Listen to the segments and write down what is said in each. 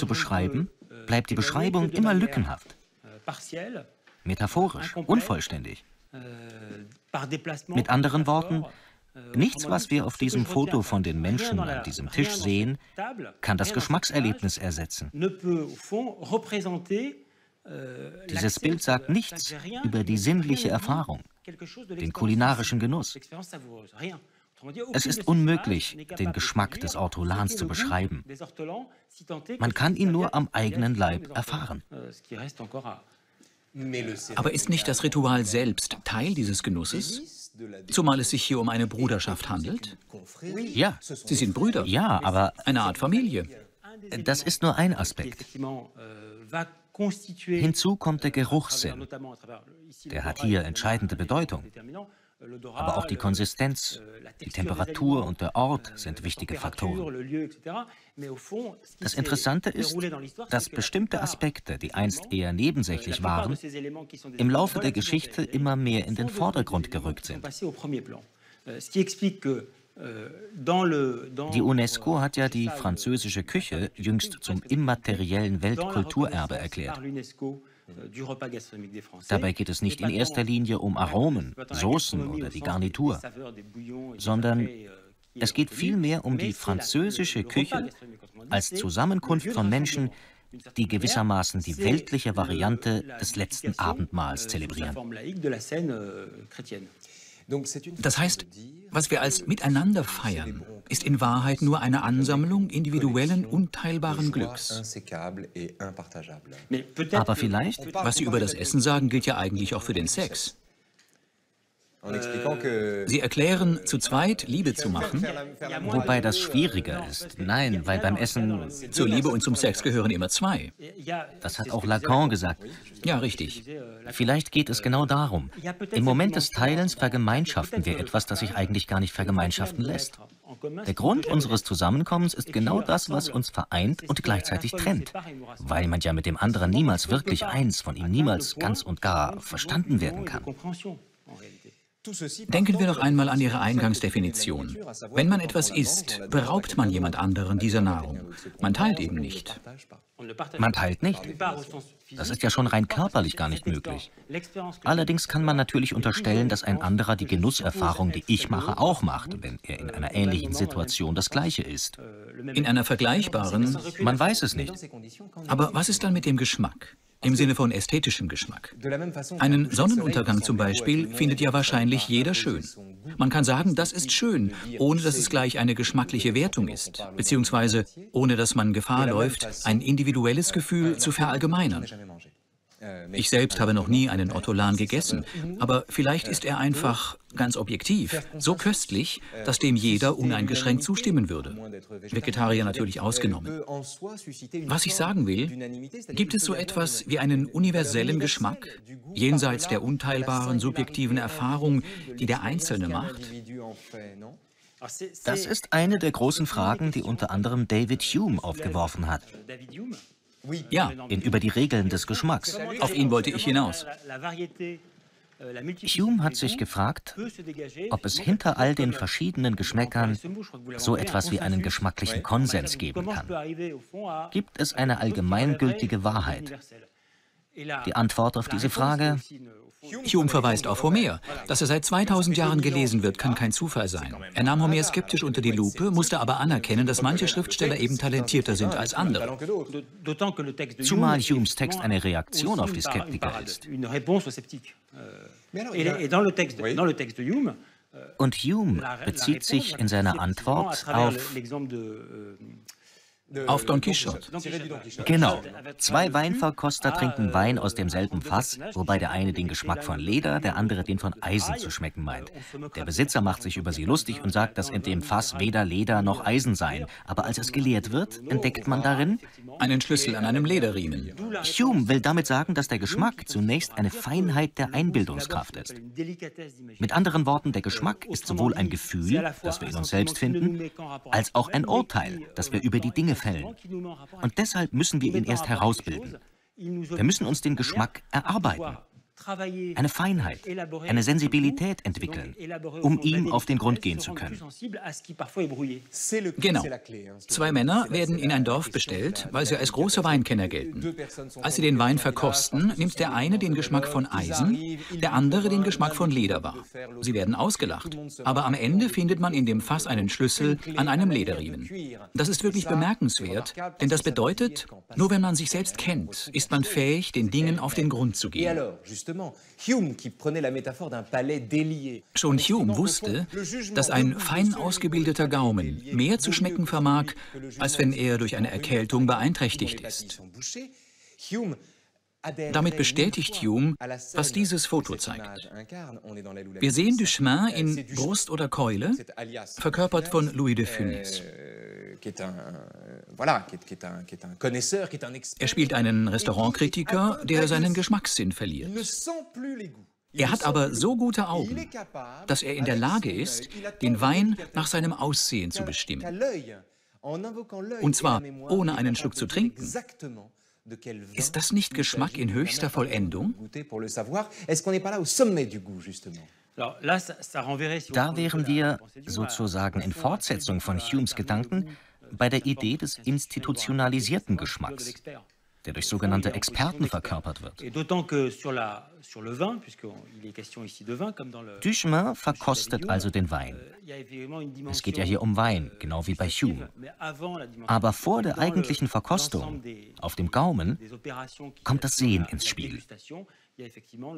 zu beschreiben, bleibt die Beschreibung immer lückenhaft, metaphorisch, unvollständig. Mit anderen Worten, nichts, was wir auf diesem Foto von den Menschen an diesem Tisch sehen, kann das Geschmackserlebnis ersetzen. Dieses Bild sagt nichts über die sinnliche Erfahrung, den kulinarischen Genuss. Es ist unmöglich, den Geschmack des Ortolans zu beschreiben. Man kann ihn nur am eigenen Leib erfahren. Aber ist nicht das Ritual selbst Teil dieses Genusses? Zumal es sich hier um eine Bruderschaft handelt? Ja. Sie sind Brüder? Ja, aber... Eine Art Familie? Das ist nur ein Aspekt. Hinzu kommt der Geruchssinn. Der hat hier entscheidende Bedeutung. Aber auch die Konsistenz, die Temperatur und der Ort sind wichtige Faktoren. Das Interessante ist, dass bestimmte Aspekte, die einst eher nebensächlich waren, im Laufe der Geschichte immer mehr in den Vordergrund gerückt sind. Die UNESCO hat ja die französische Küche jüngst zum immateriellen Weltkulturerbe erklärt. Dabei geht es nicht in erster Linie um Aromen, Soßen oder die Garnitur, sondern es geht vielmehr um die französische Küche als Zusammenkunft von Menschen, die gewissermaßen die weltliche Variante des letzten Abendmahls zelebrieren. Das heißt, was wir als Miteinander feiern, ist in Wahrheit nur eine Ansammlung individuellen, unteilbaren Glücks. Aber vielleicht... Was Sie über das Essen sagen, gilt ja eigentlich auch für den Sex. Sie erklären, zu zweit Liebe zu machen. Wobei das schwieriger ist. Nein, weil beim Essen... Zur Liebe und zum Sex gehören immer zwei. Das hat auch Lacan gesagt. Ja, richtig. Vielleicht geht es genau darum. Im Moment des Teilens vergemeinschaften wir etwas, das sich eigentlich gar nicht vergemeinschaften lässt. Der Grund unseres Zusammenkommens ist genau das, was uns vereint und gleichzeitig trennt. Weil man ja mit dem anderen niemals wirklich eins, von ihm niemals ganz und gar verstanden werden kann. Denken wir doch einmal an Ihre Eingangsdefinition. Wenn man etwas isst, beraubt man jemand anderen dieser Nahrung. Man teilt eben nicht. Man teilt nicht. Das ist ja schon rein körperlich gar nicht möglich. Allerdings kann man natürlich unterstellen, dass ein anderer die Genusserfahrung, die ich mache, auch macht, wenn er in einer ähnlichen Situation das Gleiche isst. In einer vergleichbaren? Man weiß es nicht. Aber was ist dann mit dem Geschmack? Im Sinne von ästhetischem Geschmack. Einen Sonnenuntergang zum Beispiel findet ja wahrscheinlich jeder schön. Man kann sagen, das ist schön, ohne dass es gleich eine geschmackliche Wertung ist, beziehungsweise ohne dass man Gefahr läuft, ein individuelles Gefühl zu verallgemeinern. Ich selbst habe noch nie einen Ortolan gegessen, aber vielleicht ist er einfach, ganz objektiv, so köstlich, dass dem jeder uneingeschränkt zustimmen würde. Vegetarier natürlich ausgenommen. Was ich sagen will, gibt es so etwas wie einen universellen Geschmack, jenseits der unteilbaren subjektiven Erfahrung, die der Einzelne macht? Das ist eine der großen Fragen, die unter anderem David Hume aufgeworfen hat. Ja, in über die Regeln des Geschmacks. Auf ihn wollte ich hinaus. Hume hat sich gefragt, ob es hinter all den verschiedenen Geschmäckern so etwas wie einen geschmacklichen Konsens geben kann. Gibt es eine allgemeingültige Wahrheit? Die Antwort auf diese Frage Hume verweist auf Homer. Dass er seit 2000 Jahren gelesen wird, kann kein Zufall sein. Er nahm Homer skeptisch unter die Lupe, musste aber anerkennen, dass manche Schriftsteller eben talentierter sind als andere. Zumal Humes Text eine Reaktion auf die Skeptiker ist. Und Hume bezieht sich in seiner Antwort auf auf Don Quixote. Genau. Zwei Weinverkoster trinken Wein aus demselben Fass, wobei der eine den Geschmack von Leder, der andere den von Eisen zu schmecken meint. Der Besitzer macht sich über sie lustig und sagt, dass in dem Fass weder Leder noch Eisen seien. Aber als es geleert wird, entdeckt man darin einen Schlüssel an einem Lederriemen. Hume will damit sagen, dass der Geschmack zunächst eine Feinheit der Einbildungskraft ist. Mit anderen Worten, der Geschmack ist sowohl ein Gefühl, das wir in uns selbst finden, als auch ein Urteil, das wir über die Dinge fällen. Und deshalb müssen wir ihn erst herausbilden. Wir müssen uns den Geschmack erarbeiten. Eine Feinheit, eine Sensibilität entwickeln, um ihm auf den Grund gehen zu können. Genau. Zwei Männer werden in ein Dorf bestellt, weil sie als große Weinkenner gelten. Als sie den Wein verkosten, nimmt der eine den Geschmack von Eisen, der andere den Geschmack von Leder wahr. Sie werden ausgelacht, aber am Ende findet man in dem Fass einen Schlüssel an einem Lederriemen. Das ist wirklich bemerkenswert, denn das bedeutet, nur wenn man sich selbst kennt, ist man fähig, den Dingen auf den Grund zu gehen. Schon Hume wusste, dass ein fein ausgebildeter Gaumen mehr zu schmecken vermag, als wenn er durch eine Erkältung beeinträchtigt ist. Damit bestätigt Hume, was dieses Foto zeigt. Wir sehen Duchemin in Brust oder Keule, verkörpert von Louis de Funès. Er spielt einen Restaurantkritiker, der seinen Geschmackssinn verliert. Er hat aber so gute Augen, dass er in der Lage ist, den Wein nach seinem Aussehen zu bestimmen. Und zwar ohne einen Schluck zu trinken. Ist das nicht Geschmack in höchster Vollendung? Da wären wir, sozusagen in Fortsetzung von Humes Gedanken, bei der Idee des institutionalisierten Geschmacks der durch sogenannte Experten verkörpert wird. Duchemin verkostet also den Wein. Es geht ja hier um Wein, genau wie bei Hume. Aber vor der eigentlichen Verkostung, auf dem Gaumen, kommt das Sehen ins Spiel.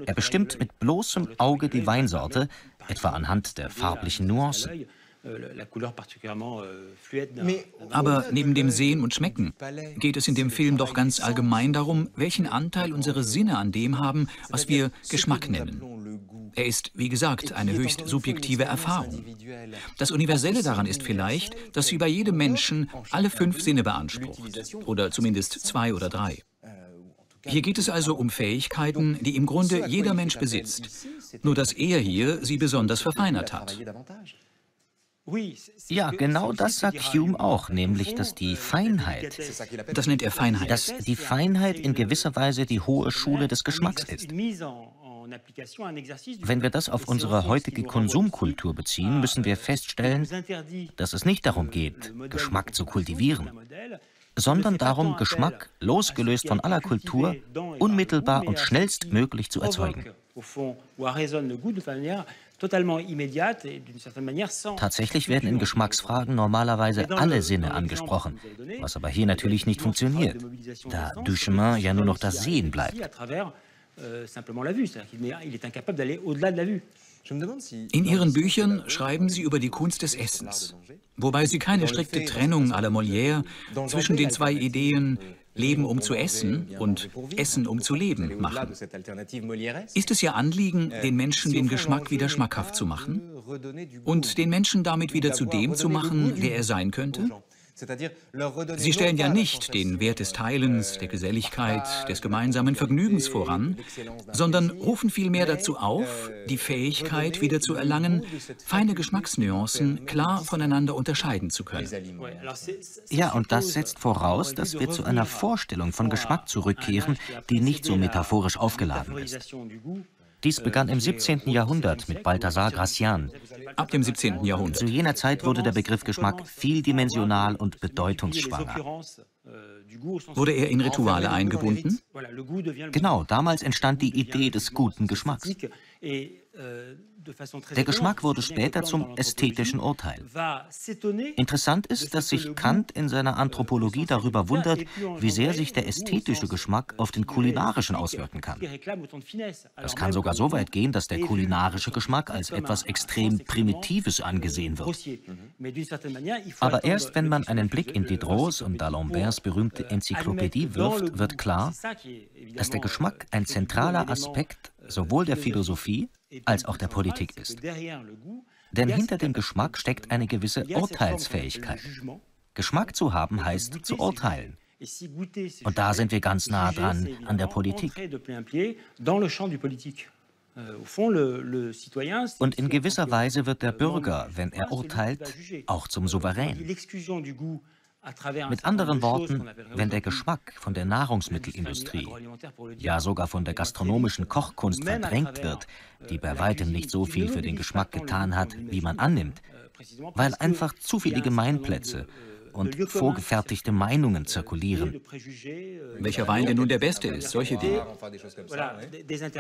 Er bestimmt mit bloßem Auge die Weinsorte, etwa anhand der farblichen Nuancen. Euh, Aber neben dem Sehen und Schmecken geht es in dem Film doch ganz allgemein darum, welchen Anteil unsere Sinne an dem haben, was wir Geschmack nennen. Er ist, wie gesagt, eine höchst subjektive Erfahrung. Das Universelle daran ist vielleicht, dass sie bei jedem Menschen alle fünf Sinne beansprucht, oder zumindest zwei oder drei. Hier geht es also um Fähigkeiten, die im Grunde jeder Mensch besitzt, nur dass er hier sie besonders verfeinert hat. Ja, genau das sagt Hume auch, nämlich, dass die Feinheit, das nennt er Feinheit, dass die Feinheit in gewisser Weise die hohe Schule des Geschmacks ist. Wenn wir das auf unsere heutige Konsumkultur beziehen, müssen wir feststellen, dass es nicht darum geht, Geschmack zu kultivieren, sondern darum, Geschmack, losgelöst von aller Kultur, unmittelbar und schnellstmöglich zu erzeugen. Tatsächlich werden in Geschmacksfragen normalerweise alle Sinne angesprochen, was aber hier natürlich nicht funktioniert, da Duchemin ja nur noch das Sehen bleibt. In ihren Büchern schreiben sie über die Kunst des Essens, wobei sie keine strikte Trennung à la Molière zwischen den zwei Ideen Leben um zu essen und Essen um zu leben machen. Ist es Ihr Anliegen, den Menschen den Geschmack wieder schmackhaft zu machen und den Menschen damit wieder zu dem zu machen, der er sein könnte? Sie stellen ja nicht den Wert des Teilens, der Geselligkeit, des gemeinsamen Vergnügens voran, sondern rufen vielmehr dazu auf, die Fähigkeit wieder zu erlangen, feine Geschmacksnuancen klar voneinander unterscheiden zu können. Ja, und das setzt voraus, dass wir zu einer Vorstellung von Geschmack zurückkehren, die nicht so metaphorisch aufgeladen ist. Dies begann im 17. Jahrhundert mit Balthasar Gracian. Ab dem 17. Jahrhundert. Zu jener Zeit wurde der Begriff Geschmack vieldimensional und bedeutungsschwanger. Wurde er in Rituale eingebunden? Genau, damals entstand die Idee des guten Geschmacks. Der Geschmack wurde später zum ästhetischen Urteil. Interessant ist, dass sich Kant in seiner Anthropologie darüber wundert, wie sehr sich der ästhetische Geschmack auf den kulinarischen auswirken kann. Es kann sogar so weit gehen, dass der kulinarische Geschmack als etwas extrem Primitives angesehen wird. Aber erst wenn man einen Blick in Diderot's und d'Alemberts berühmte Enzyklopädie wirft, wird klar, dass der Geschmack ein zentraler Aspekt sowohl der Philosophie als auch der Politik ist. Denn hinter dem Geschmack steckt eine gewisse Urteilsfähigkeit. Geschmack zu haben heißt zu urteilen. Und da sind wir ganz nah dran an der Politik. Und in gewisser Weise wird der Bürger, wenn er urteilt, auch zum Souverän. Mit anderen Worten, wenn der Geschmack von der Nahrungsmittelindustrie, ja sogar von der gastronomischen Kochkunst verdrängt wird, die bei weitem nicht so viel für den Geschmack getan hat, wie man annimmt, weil einfach zu viele Gemeinplätze und vorgefertigte Meinungen zirkulieren. Welcher Wein denn nun der beste ist, solche Dinge.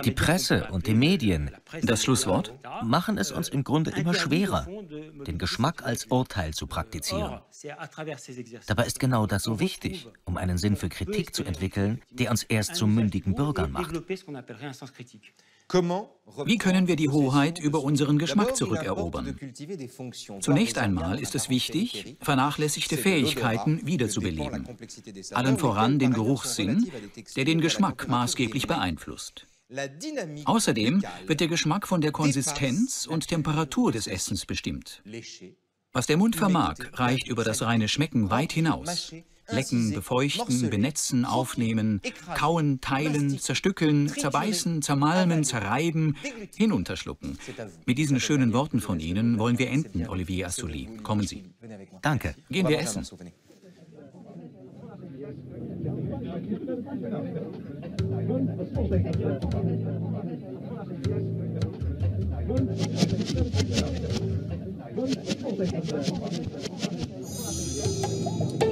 Die Presse und die Medien, das Schlusswort, machen es uns im Grunde immer schwerer, den Geschmack als Urteil zu praktizieren. Dabei ist genau das so wichtig, um einen Sinn für Kritik zu entwickeln, der uns erst zu mündigen Bürgern macht. Wie können wir die Hoheit über unseren Geschmack zurückerobern? Zunächst einmal ist es wichtig, vernachlässigte Fähigkeiten wiederzubeleben. Allen voran den Geruchssinn, der den Geschmack maßgeblich beeinflusst. Außerdem wird der Geschmack von der Konsistenz und Temperatur des Essens bestimmt. Was der Mund vermag, reicht über das reine Schmecken weit hinaus. Lecken, befeuchten, benetzen, aufnehmen, kauen, teilen, zerstückeln, zerbeißen, zermalmen, zerreiben, hinunterschlucken. Mit diesen schönen Worten von Ihnen wollen wir enden, Olivier Assouli. Kommen Sie. Danke. Gehen wir essen. Thank